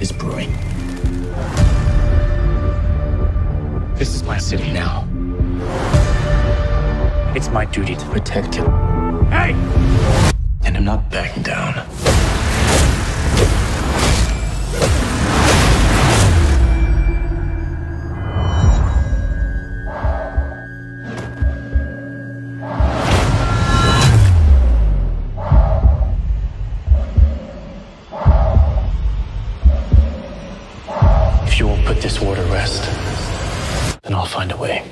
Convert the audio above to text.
is brewing. This is my city now. It's my duty to protect it. Hey! And I'm not backing down. You won't put this war to rest, then I'll find a way.